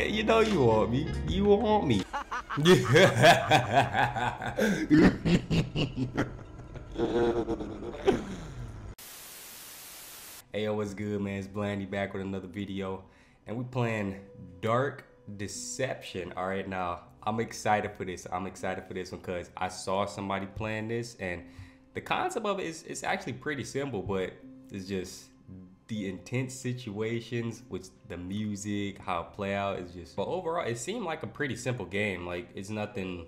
Yeah, you know you want me. You want me. hey, yo, what's good, man? It's Blandi back with another video. And we playing Dark Deception. All right, now, I'm excited for this. I'm excited for this one because I saw somebody playing this and the concept of it is, is actually pretty simple, but it's just the intense situations with the music, how it play out is just. But overall, it seemed like a pretty simple game. Like it's nothing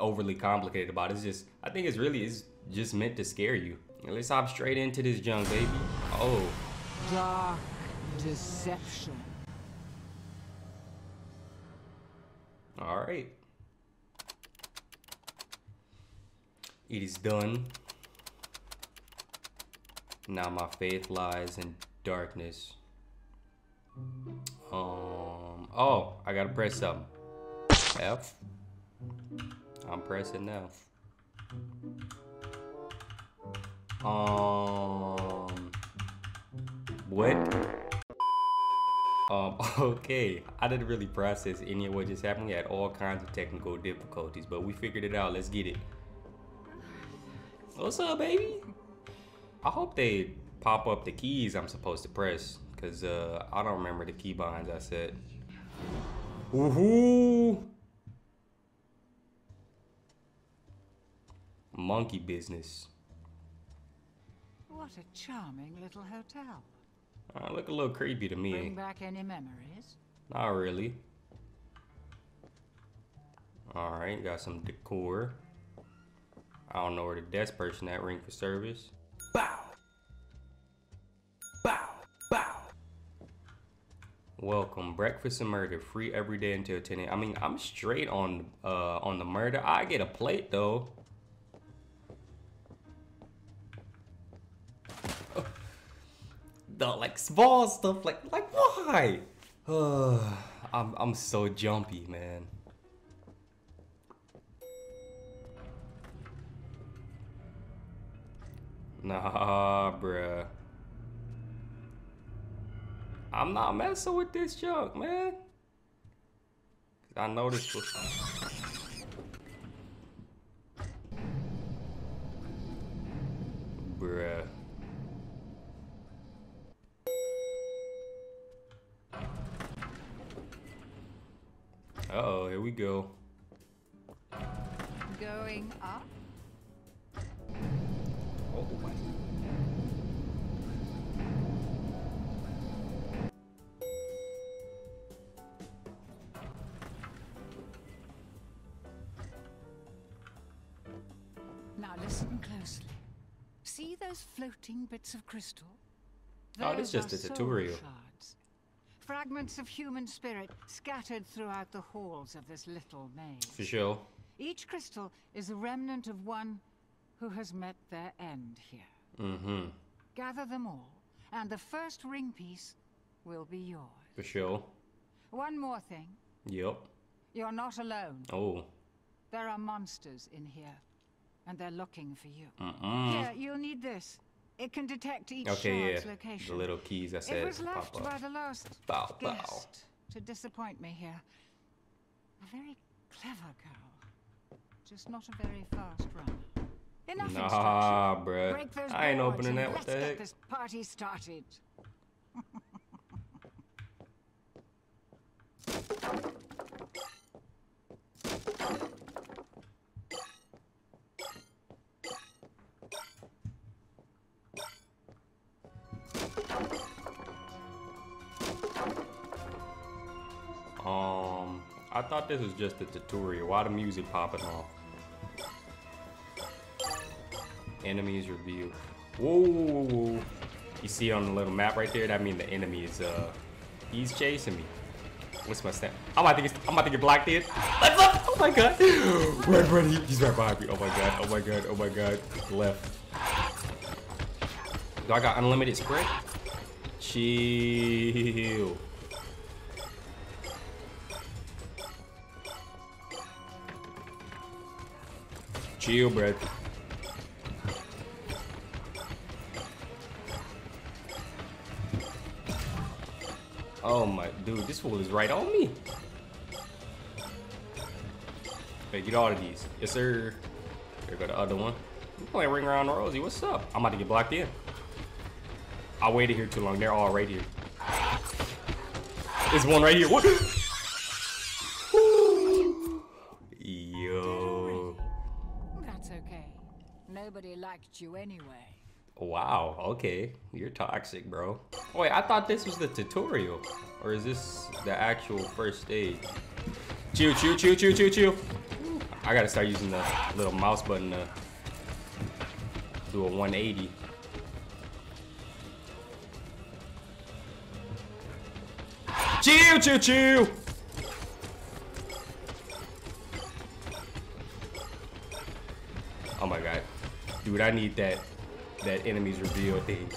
overly complicated about it. It's just I think it's really is just meant to scare you. Let's hop straight into this junk, baby. Oh. Dark deception. All right. It is done. Now my faith lies in darkness. Um. Oh, I gotta press something. F. I'm pressing F. Um. What? Um, okay, I didn't really process any of what just happened. We had all kinds of technical difficulties, but we figured it out. Let's get it. What's up, baby? I hope they pop up the keys I'm supposed to press, cause uh, I don't remember the key binds I said. Woohoo! Monkey business. What a charming little hotel. Uh, look a little creepy to me. Bring back any memories? Not really. Alright, got some decor. I don't know where the desk person at ring for service. Bow! Bow! Bow! Welcome, breakfast and murder, free every day until 10 a.m. I mean, I'm straight on uh on the murder. I get a plate though. the like small stuff, like like why? Uh, I'm I'm so jumpy, man. Nah, bruh. I'm not messing with this junk, man. I know this was. Bruh. Uh oh, here we go. Going up? Oh. Now listen closely. See those floating bits of crystal? Oh, this is Those just a tutorial. Shards. Fragments of human spirit scattered throughout the halls of this little maze. For sure. Each crystal is a remnant of one who has met their end here. Mm-hmm. Gather them all, and the first ring piece will be yours. For sure. One more thing. Yep. You're not alone. Oh. There are monsters in here, and they're looking for you. Mm-mm. Here, you'll need this. It can detect each Okay, shard's yeah. location. The little keys I said. it was left by the last Bow, bow. guest to disappoint me here. A very clever girl, just not a very fast runner. Enough Nah, bruh. I ain't opening that. What Let's the get heck? this party started. Um, I thought this was just a tutorial. Why the music popping off? Enemies revealed. Whoa, whoa, whoa. You see on the little map right there? That means the enemy is, uh, he's chasing me. What's my step? I'm about to get, I'm about to get blocked in. Let's up! Oh my god! Run, he- he's right behind me. Oh my god, oh my god, oh my god. Left. Do I got unlimited sprint? Chill. Chill, bro. Oh my, dude, this fool is right on me. Hey, get all of these. Yes, sir. Here go the other one. I'm playing Ring Around Rosie. What's up? I'm about to get blocked in. I waited here too long. They're all right here. There's one right here. What? Yo. That's okay. Nobody liked you anyway. Wow. Okay. You're toxic, bro. Wait, I thought this was the tutorial. Or is this the actual first stage? Chew, chew, chew, chew, chew, chew. I gotta start using the little mouse button to do a 180. Chew, chew, chew. Oh my god. Dude, I need that that enemies reveal thing.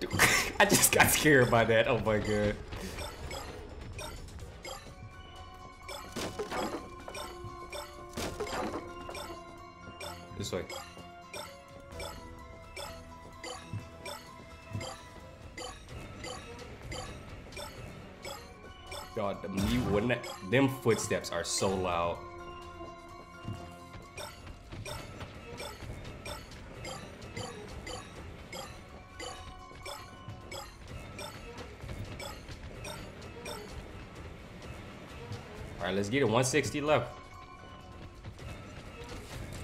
I just got scared by that. Oh my god. This way. God, mute wouldn't? Them footsteps are so loud. Let's get it. 160 left.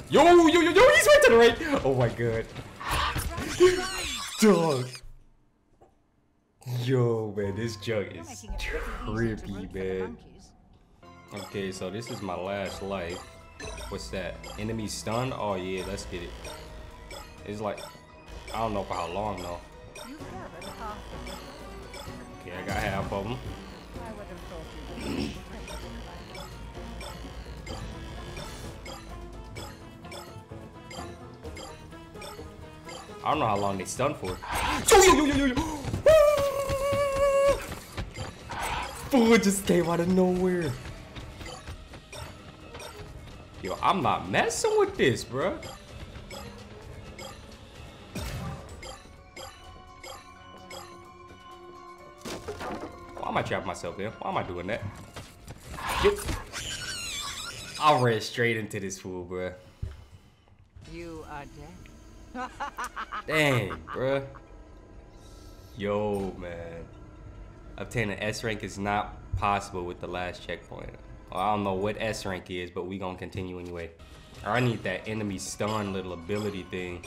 Yo, yo, yo, yo, he's right to the right. Oh my god. Dog. Yo, man, this jug is making it pretty easy to root trippy, man. Okay, so this is my last life. What's that? Enemy stun? Oh yeah, let's get it. It's like, I don't know for how long though. You covered half of them. Okay, I got half of them. I would have thought you would. I don't know how long they stun for. Yo, yo, yo, yo, yo, yo. Fool just came out of nowhere. Yo, I'm not messing with this, bruh. Why am I trapping myself in? Why am I doing that? Yo. I ran straight into this fool, bruh. You are dead. Dang, bruh. Yo, man. Obtaining S rank is not possible with the last checkpoint. I don't know what S rank is, but we gonna continue anyway. I need that enemy stun little ability thing.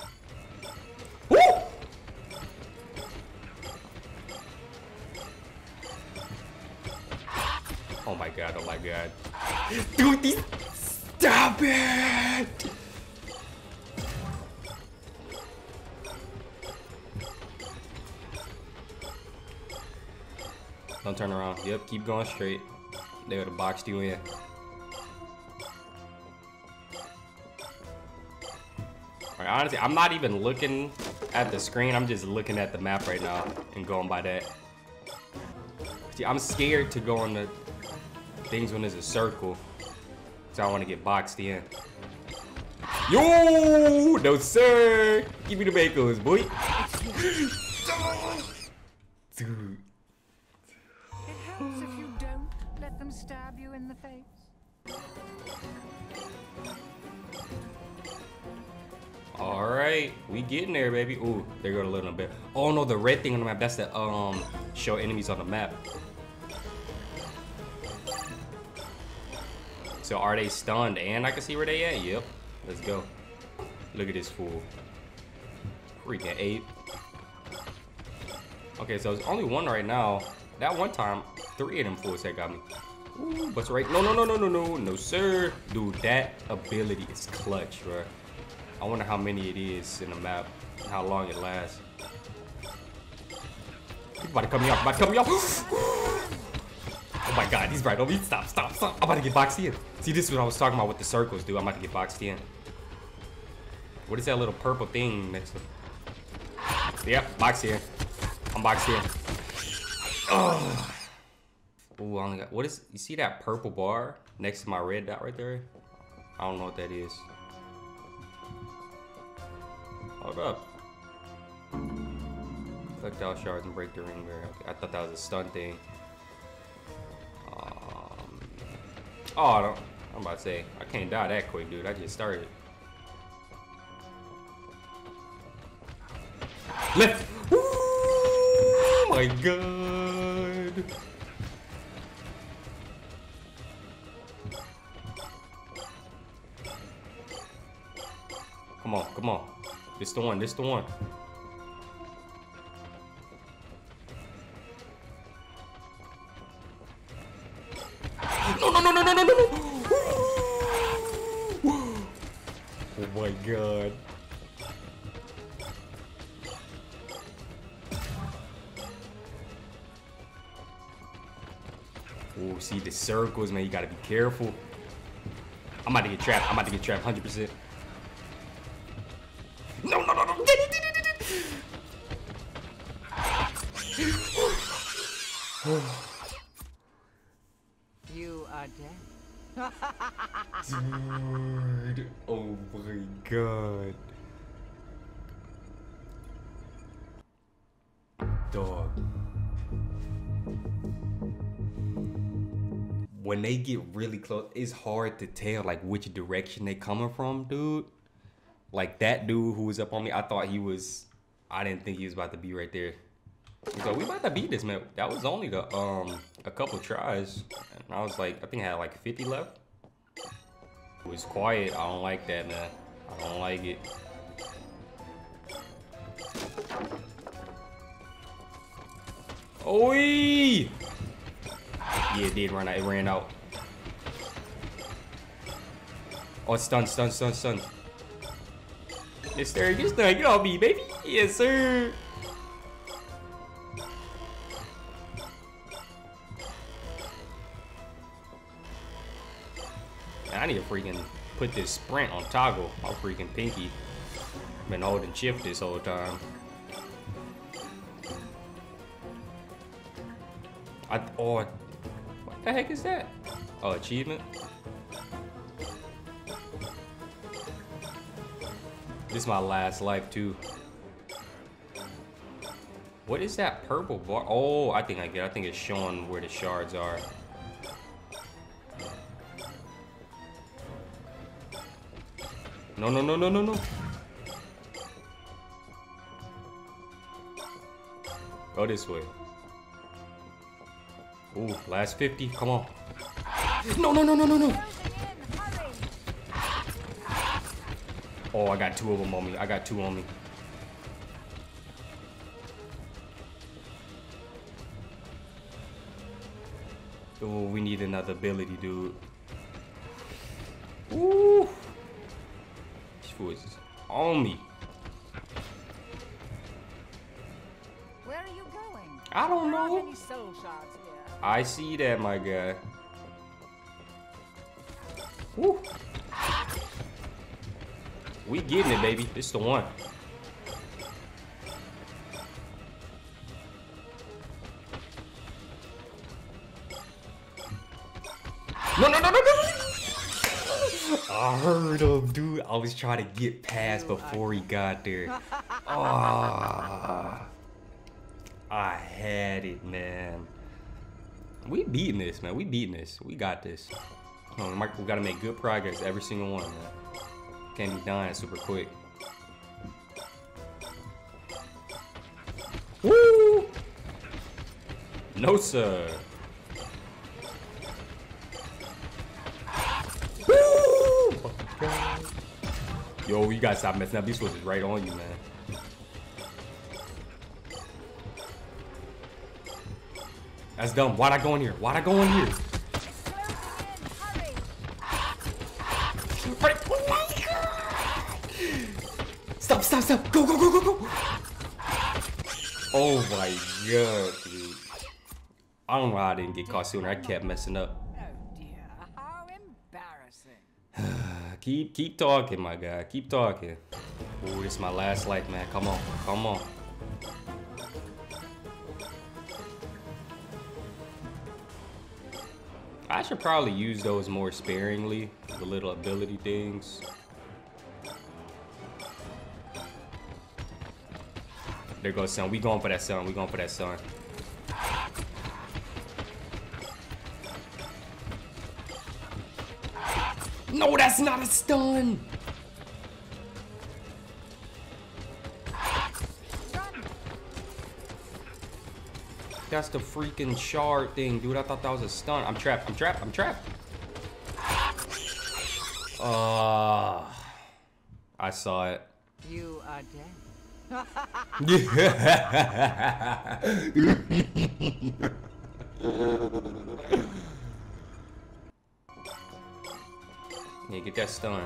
Woo! Oh my god, oh my god. Dude, these... Stop it! Don't turn around. Yep, keep going straight. They would have boxed you in. Honestly, I'm not even looking at the screen. I'm just looking at the map right now and going by that. See, I'm scared to go on the things when there's a circle. Cause I want to get boxed in. Yo! No, sir! Give me the bacos, boy. getting there, baby. Ooh, there go the little bit. Oh no, the red thing on the map. That's the um show enemies on the map. So are they stunned and I can see where they at? Yep. Let's go. Look at this fool. Freaking ape. Okay, so it's only one right now. That one time, three of them fools that got me. Ooh, but right. No, no, no, no, no, no, no, sir. Dude, that ability is clutch, bro. I wonder how many it is in the map, how long it lasts. About to cut me off, about to cut me off. oh my god, he's right on me. Stop, stop, stop. I'm about to get boxed in. See, this is what I was talking about with the circles, dude. I'm about to get boxed in. What is that little purple thing next to? Yep, boxed in. I'm boxed in. Oh. I only got, what is, you see that purple bar next to my red dot right there? I don't know what that is. Hold up. Collect all shards and break the ring mirror. Okay, I thought that was a stun thing. Um, oh, no. I'm about to say, I can't die that quick, dude. I just started. Left. Oh my god. Come on, come on. This the one, this the one. No, no, no, no, no, no, no, no. Oh my god. Oh, see the circles, man. You gotta be careful. I'm about to get trapped. I'm about to get trapped 100%. Dude. Oh my god. Dog. When they get really close, it's hard to tell like which direction they coming from, dude. Like that dude who was up on me, I thought he was I didn't think he was about to be right there. So we about to beat this man. That was only the um a couple tries. And I was like, I think I had like 50 left. It was quiet. I don't like that, man. I don't like it. Oi! Yeah, it did run out. It ran out. Oh, it's stunned, stunned, stunned, stunned. Yes, sir. Get stunned. Get on me, baby. Yes, sir. I need to freaking put this sprint on toggle. My freaking pinky. Been holding shift this whole time. I oh, what the heck is that? Oh, achievement. This is my last life too. What is that purple bar? Oh, I think I get. I think it's showing where the shards are. No, no, no, no, no, no. Go this way. Ooh, last 50. Come on. No, no, no, no, no, no. Oh, I got two of them on me. I got two on me. Oh, we need another ability, dude. Ooh. This fool is on me. Where are you going? I don't There know. any soul shards here. I see that, my guy. Woo. We getting it, baby. This the one. No, no, no, no, no! I heard him, dude. I was trying to get past before he got there. Ah. I had it, man. We beating this, man. We beating this. We got this. On, Mike, we gotta make good progress every single one, man. Can't be dying super quick. Woo! No, sir. You gotta stop messing up. These switches right on you, man. That's dumb. Why'd I go in here? Why'd I go in here? Stop, stop, stop! Go, go, go, go, go! Oh my god, dude. I don't know how I didn't get caught sooner. I kept messing up. Oh dear, how embarrassing. Keep, keep talking, my guy. Keep talking. Ooh, this is my last life, man. Come on, come on. I should probably use those more sparingly, the little ability things. There goes sun. We going for that sun. We going for that sun. That's not a stun. That's the freaking shard thing, dude. I thought that was a stun. I'm trapped. I'm trapped. I'm trapped. Uh, I saw it. You are dead. yeah, get that stun.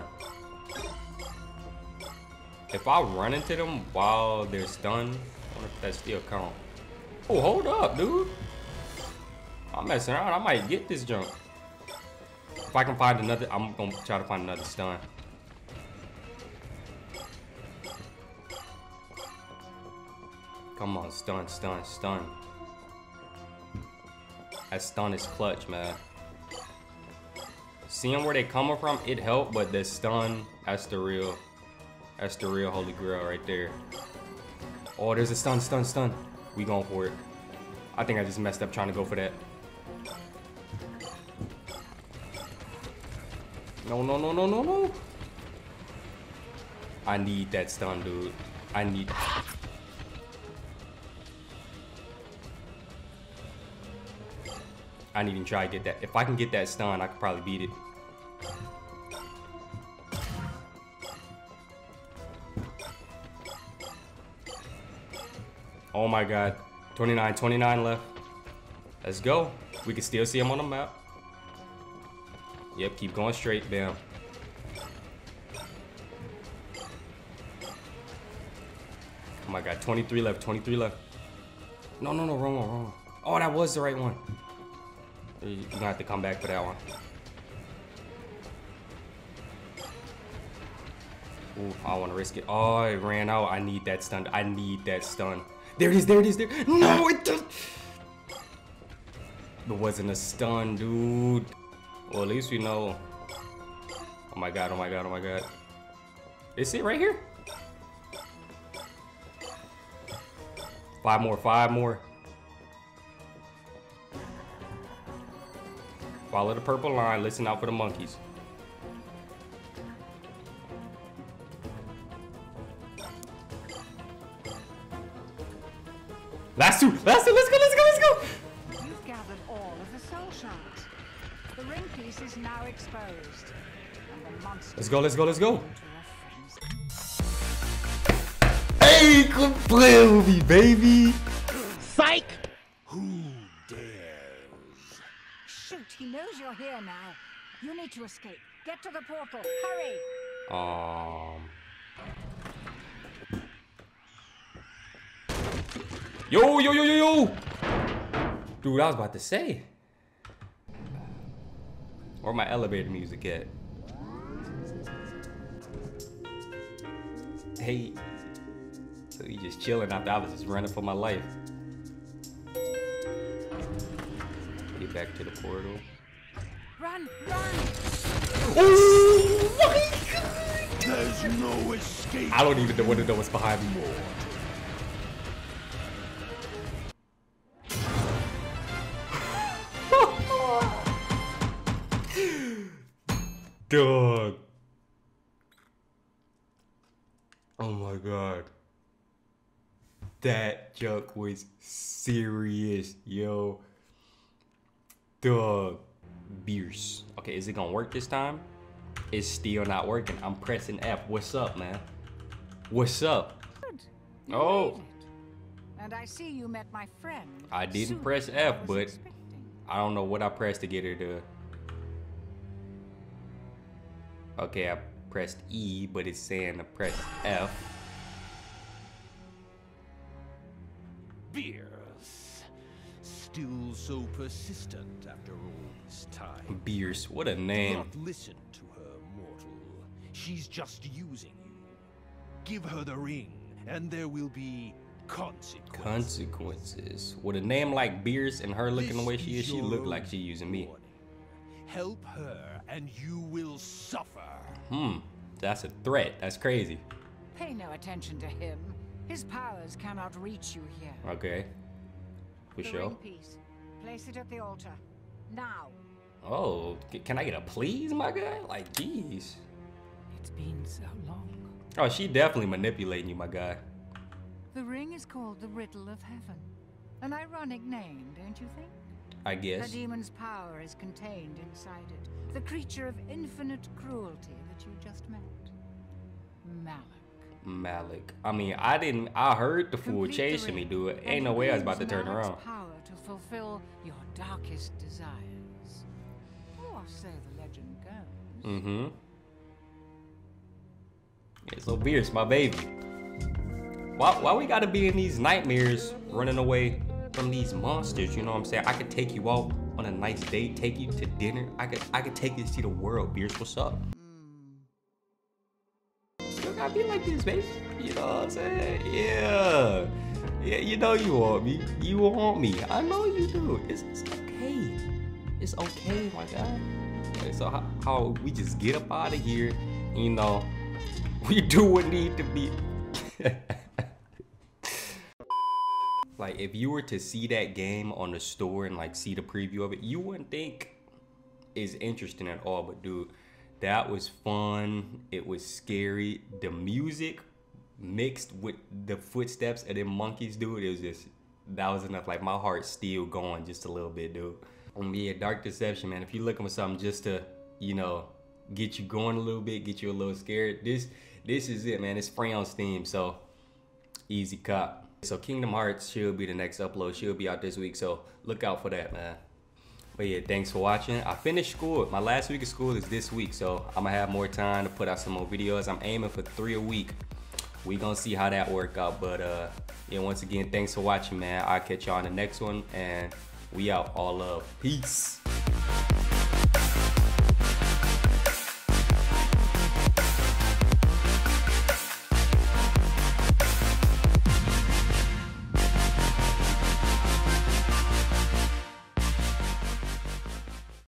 If I run into them while they're stunned, I wonder if that still count. Oh, hold up, dude. I'm messing around. I might get this junk. If I can find another, I'm gonna try to find another stun. Come on, stun, stun, stun. That stun is clutch, man. Seeing where they coming from, it helped, but the stun, that's the real, that's the real holy grail right there. Oh, there's a stun, stun, stun. We going for it. I think I just messed up trying to go for that. No, no, no, no, no, no. I need that stun, dude. I need... I need to try to get that. If I can get that stun, I could probably beat it. Oh my god. 29, 29 left. Let's go. We can still see him on the map. Yep, keep going straight, bam. Oh my god, 23 left, 23 left. No, no, no, wrong one, wrong one. Oh, that was the right one. You're gonna have to come back for that one. Ooh, I want to risk it. Oh, it ran out. I need that stun. I need that stun. There it is, there it is, there. No, it does. It wasn't a stun, dude. Well, at least we know. Oh my god, oh my god, oh my god. Is it right here? Five more, five more. Follow the purple line, listen out for the monkeys. Last two, last two, let's go, let's go, let's go! You've gathered all of the soul shards. The ring piece is now exposed. And the monster Let's go, let's go, let's go. into a frenzy. Hey, quit playing with me, baby! Psych! Shoot, he knows you're here now. You need to escape. Get to the portal. Hurry! Um. Yo, yo, yo, yo, yo! Dude, I was about to say. Where my elevator music at? Hey. So you just chilling after I was just running for my life. Get back to the portal. Run, run! Oh my god! There's no escape. I don't even know what to know what's behind me. Dog. Oh my god. That joke was serious, yo. Dog. Beers. Okay, is it gonna work this time? It's still not working. I'm pressing F. What's up, man? What's up? Oh. And I see you met my friend. I didn't sooner press than I F, was but- expecting. I don't know what I pressed to get her to. Okay, I pressed E, but it's saying to press F. Beers. Still so persistent after all this time. Beers, what a name. Do name. not listen to her, mortal. She's just using you. Give her the ring, and there will be consequences. Consequences. With a name like Beers and her looking the way she is, she your look like she using me. warning. Help her, and you will suffer. Hmm, that's a threat. That's crazy. Pay no attention to him. His powers cannot reach you here. Okay. For the sure. ring piece. Place it at the altar. Now. Oh, can I get a please, my guy? Like, geez. It's been so long. Oh, she definitely manipulating you, my guy. The ring is called the Riddle of Heaven. An ironic name, don't you think? I guess. The demon's power is contained inside it. The creature of infinite cruelty that you just met. Malak. Malik. I mean, I didn't. I heard the fool chasing me, dude. Ain't no way I was about to turn around. power to fulfill your darkest desires. Or so the legend goes. Mm-hmm. Yeah, so Beerus, my baby. Why, why we gotta be in these nightmares running away from these monsters? You know what I'm saying? I could take you out on a nice date, take you to dinner. I could I could take you to see the world. Beerus, what's up? Don't be like this, baby. You know what I'm saying? Yeah. Yeah, you know you want me. You want me. I know you do. It's, it's okay. It's okay, my guy. Okay, so how, how we just get up out of here, you know, we do what need to be. like if you were to see that game on the store and like see the preview of it, you wouldn't think is interesting at all. But dude, that was fun. It was scary. The music mixed with the footsteps of them monkeys, dude, it was just that was enough. Like my heart's still going just a little bit, dude. Um, yeah, Dark Deception, man. If you're looking for something just to, you know, get you going a little bit, get you a little scared, this this is it, man. It's free on Steam, so easy cop. So Kingdom Hearts should be the next upload. Should be out this week, so look out for that, man. But yeah, thanks for watching. I finished school. My last week of school is this week, so I'm gonna have more time to put out some more videos. I'm aiming for three a week. We gonna see how that work out. But uh, yeah, once again, thanks for watching, man. I'll catch y'all on the next one, and we out. All love. Peace.